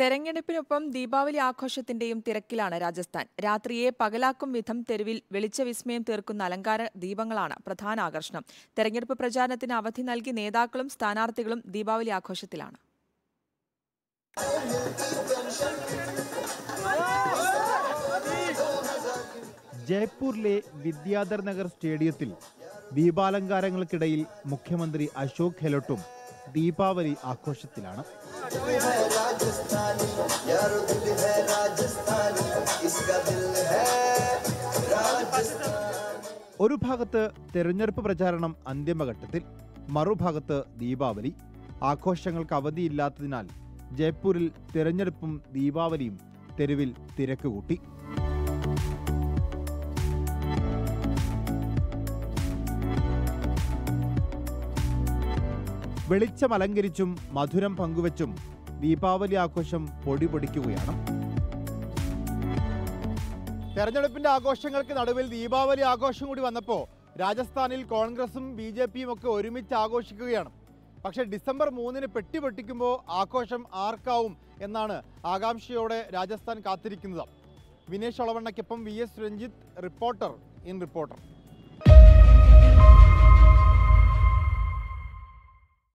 തെരഞ്ഞെടുപ്പിനൊപ്പം ദീപാവലി ആഘോഷത്തിന്റെയും തിരക്കിലാണ് രാജസ്ഥാൻ. രാത്രിയെ പകലാക്കും വിധം തെരുവിൽ വെളിച്ചവിസ്മയം തീർക്കുന്ന അലങ്കാര ദീപങ്ങളാണ് പ്രധാന ആകർഷണം. തെരഞ്ഞെടുപ്പ് പ്രചാരണത്തിന് അവധി നൽകി നേതാക്കളും സ്ഥാനാർത്ഥികളും ദീപാവലി ആഘോഷത്തിലാണ്. ജയ്പൂരിലെ വിദ്യാധർ നഗർ സ്റ്റേഡിയത്തിൽ ദീപാലങ്കാരങ്ങൾക്കിടയിൽ മുഖ്യമന്ത്രി അശോക് ഗെഹ്ലോട്ടും ദീപാവലി ആഘോഷത്തിലാണ്. ഒരു ഭാഗത്ത് തെരഞ്ഞെടുപ്പ് പ്രചാരണം അന്തിമഘട്ടത്തിൽ മറുഭാഗത്ത് ദീപാവലി. ആഘോഷങ്ങൾക്ക് അവധിയില്ലാത്തതിനാൽ ജയ്പൂരിൽ തെരഞ്ഞെടുപ്പും ദീപാവലിയും തെരുവിൽ തിരക്ക് കൂട്ടി വെളിച്ചം അലങ്കരിച്ചും മധുരം പങ്കുവച്ചും ദീപാവലി ആഘോഷം പൊടി പൊടിക്കുകയാണ്. തെരഞ്ഞെടുപ്പിന്റെ ആഘോഷങ്ങൾക്ക് നടുവിൽ ദീപാവലി ആഘോഷം കൂടി വന്നപ്പോൾ രാജസ്ഥാനിൽ കോൺഗ്രസും ബി ജെ പിയും ഒക്കെ ഒരുമിച്ച് ആഘോഷിക്കുകയാണ്. പക്ഷേ ഡിസംബർ മൂന്നിന് പെട്ടി പൊട്ടിക്കുമ്പോൾ ആഘോഷം ആർക്കാവും എന്നാണ് ആകാംക്ഷയോടെ രാജസ്ഥാൻ കാത്തിരിക്കുന്നത്. Vinesh ഒളവണ്ണയ്ക്കൊപ്പം V S Ranjith reporter in reporter.